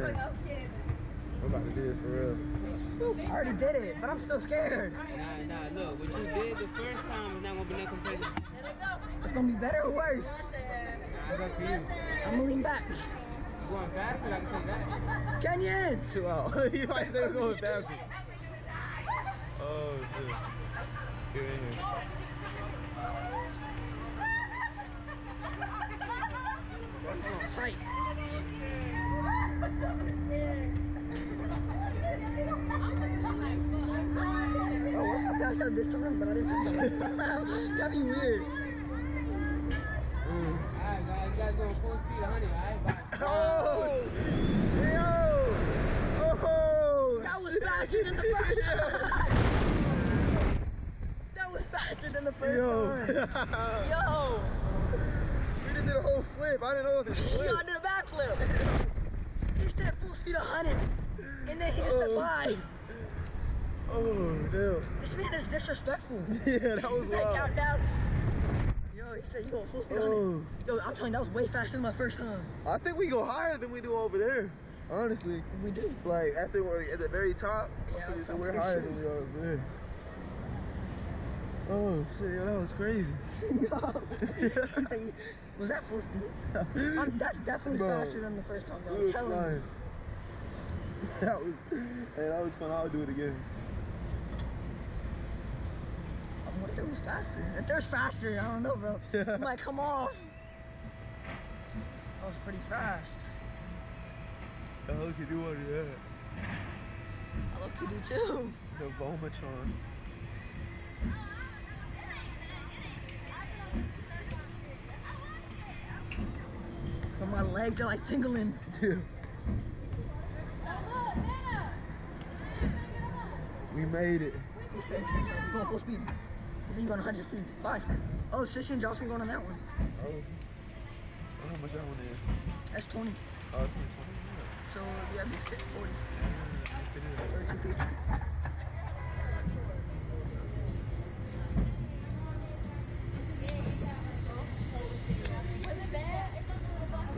man. I'm about to do this for real. I already did it, but I'm still scared. Nah, nah, look, what you did the first time is not gonna be nothing crazy. It's gonna be better or worse. It's up to you. I'm gonna lean back. You going faster? I can take that. Kenyon! Chill out. you might say we're going faster. Oh, shit. Get in here. Oh, tight. Oh, what if I passed out this time, but I didn't pass out That'd be weird. Alright, guys, you guys going full speed 100, alright? Bye. Oh! Yo! Oh! That was faster than the first time. That was faster than the first Yo! time. Yo! we just did a whole flip. I didn't know it was a Yo, I did a backflip. He said full speed 100. And then he just said Oh. bye. Oh, damn. This man is disrespectful. Yeah, that was like, wild. count down. Yo, he said you going full speed 100. Oh. Yo, I'm telling you, that was way faster than my first time. I think we go higher than we do over there. Honestly. We do. Like, after we're at the very top, Yeah, so we're higher sure. than we are over there. Oh, shit, yo, that was crazy. was that full speed? I'm, that's definitely Bro, faster than the first time, bro. I'm telling you. That was, hey, that was fun. I'll do it again. I'm what if it was faster? If there's faster, I don't know, bro. Yeah. I'm like, come off. That was pretty fast. How can you want that? I love you do too. The Vomatron. My legs are like tingling. Dude, we made it. He said, you're going full speed. He said you're going 100 speed. Bye. Oh, Sissy and Jocelyn going on that one. Oh. I don't know how much that one is. That's 20. Oh, it's 20. Yeah. So, yeah, be fit 40. Yeah,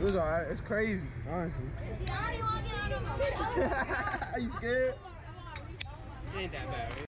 was alright. It's crazy, honestly. I don't even want to get on the you scared? It ain't that bad, right?